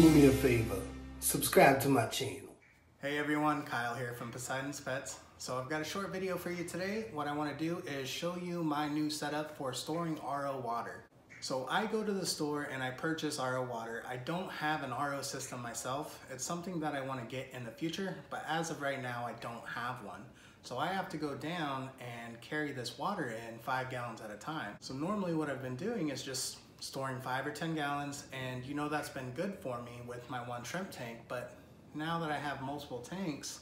do me a favor, subscribe to my channel. Hey everyone, Kyle here from Poseidon's Pets. So I've got a short video for you today. What I want to do is show you my new setup for storing RO water. So I go to the store and I purchase RO water. I don't have an RO system myself. It's something that I want to get in the future, but as of right now, I don't have one. So I have to go down and carry this water in five gallons at a time. So normally what I've been doing is just storing five or 10 gallons and you know that's been good for me with my one shrimp tank, but now that I have multiple tanks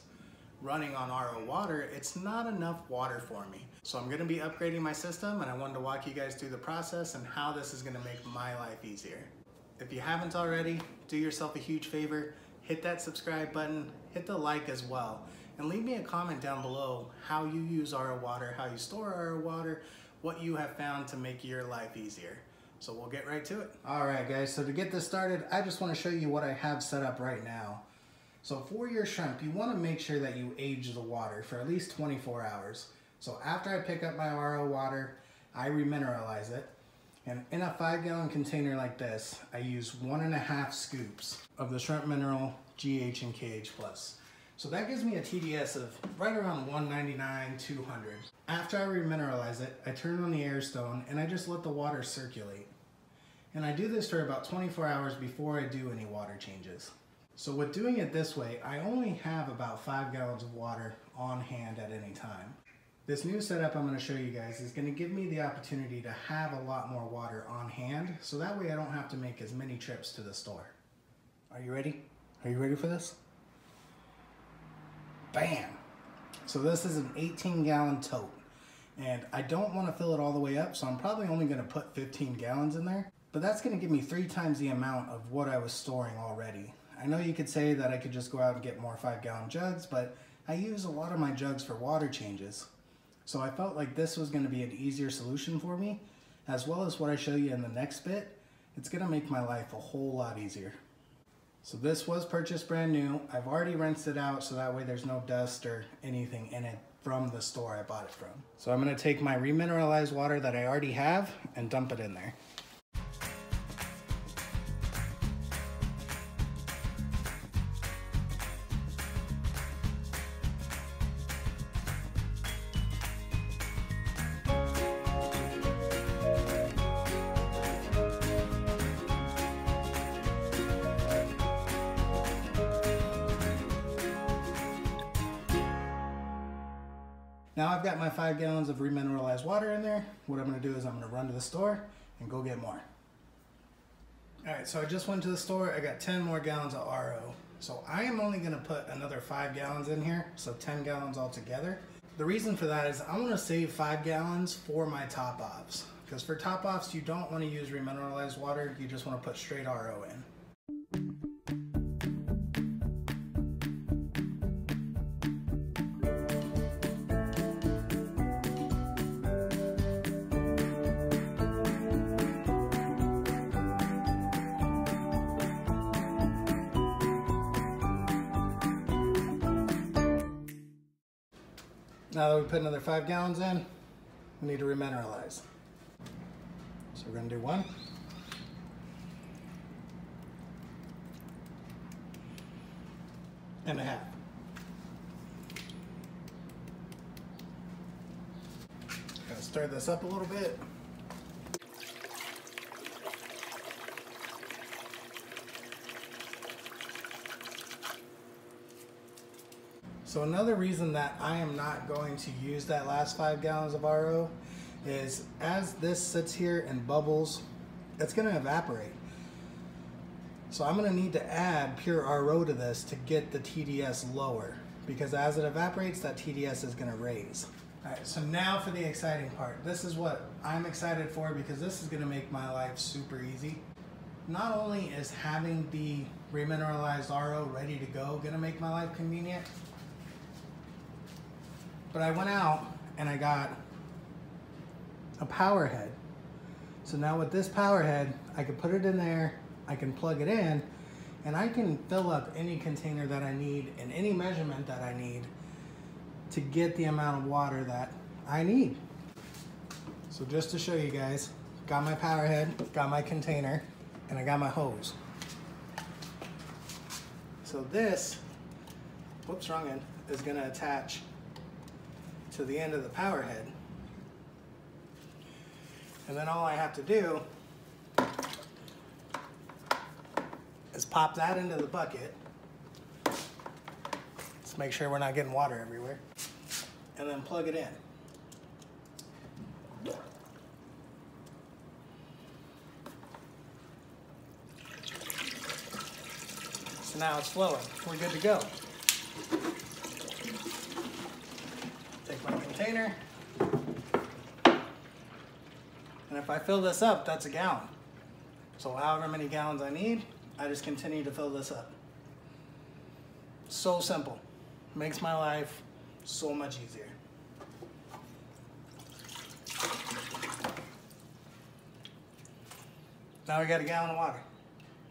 running on RO water, it's not enough water for me. So I'm gonna be upgrading my system and I wanted to walk you guys through the process and how this is gonna make my life easier. If you haven't already, do yourself a huge favor, hit that subscribe button, hit the like as well, and leave me a comment down below how you use RO water, how you store RO water, what you have found to make your life easier. So we'll get right to it. All right guys, so to get this started, I just wanna show you what I have set up right now. So for your shrimp, you wanna make sure that you age the water for at least 24 hours. So after I pick up my RO water, I remineralize it. And in a five gallon container like this, I use one and a half scoops of the Shrimp Mineral GH and KH Plus. So that gives me a TDS of right around 199, 200. After I remineralize it, I turn on the air stone and I just let the water circulate. And I do this for about 24 hours before I do any water changes. So with doing it this way, I only have about five gallons of water on hand at any time. This new setup I'm going to show you guys is going to give me the opportunity to have a lot more water on hand, so that way I don't have to make as many trips to the store. Are you ready? Are you ready for this? Bam! So this is an 18 gallon tote, and I don't want to fill it all the way up, so I'm probably only going to put 15 gallons in there, but that's going to give me three times the amount of what I was storing already. I know you could say that I could just go out and get more five gallon jugs, but I use a lot of my jugs for water changes. So I felt like this was gonna be an easier solution for me, as well as what I show you in the next bit. It's gonna make my life a whole lot easier. So this was purchased brand new. I've already rinsed it out so that way there's no dust or anything in it from the store I bought it from. So I'm gonna take my remineralized water that I already have and dump it in there. Now I've got my five gallons of remineralized water in there. What I'm gonna do is I'm gonna run to the store and go get more. All right, so I just went to the store. I got 10 more gallons of RO. So I am only gonna put another five gallons in here, so 10 gallons altogether. The reason for that is I wanna save five gallons for my top offs. Because for top offs, you don't wanna use remineralized water, you just wanna put straight RO in. Now that we put another five gallons in, we need to remineralize. So we're gonna do one. And a half. Gonna stir this up a little bit. So another reason that I am not going to use that last five gallons of RO is as this sits here and bubbles, it's gonna evaporate. So I'm gonna need to add pure RO to this to get the TDS lower because as it evaporates, that TDS is gonna raise. All right, so now for the exciting part. This is what I'm excited for because this is gonna make my life super easy. Not only is having the remineralized RO ready to go gonna make my life convenient, but I went out and I got a power head. So now with this power head, I can put it in there, I can plug it in, and I can fill up any container that I need and any measurement that I need to get the amount of water that I need. So just to show you guys, got my power head, got my container, and I got my hose. So this, whoops, wrong end, is gonna attach to the end of the power head. And then all I have to do is pop that into the bucket. Let's make sure we're not getting water everywhere. And then plug it in. So now it's flowing. We're good to go. Take my container. And if I fill this up, that's a gallon. So however many gallons I need, I just continue to fill this up. So simple. Makes my life so much easier. Now we got a gallon of water.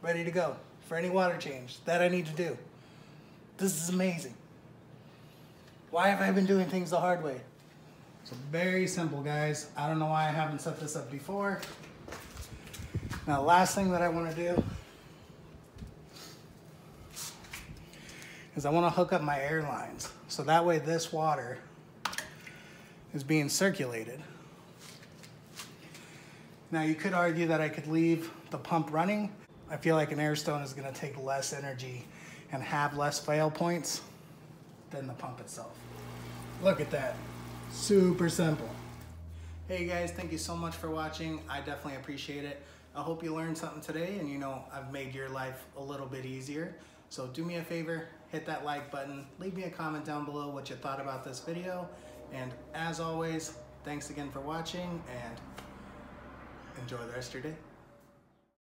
Ready to go for any water change that I need to do. This is amazing. Why have I been doing things the hard way? So very simple, guys. I don't know why I haven't set this up before. Now, last thing that I want to do is I want to hook up my air lines. So that way this water is being circulated. Now you could argue that I could leave the pump running. I feel like an air stone is gonna take less energy and have less fail points than the pump itself. Look at that, super simple. Hey guys, thank you so much for watching. I definitely appreciate it. I hope you learned something today and you know I've made your life a little bit easier. So do me a favor, hit that like button, leave me a comment down below what you thought about this video. And as always, thanks again for watching and enjoy the rest of your day.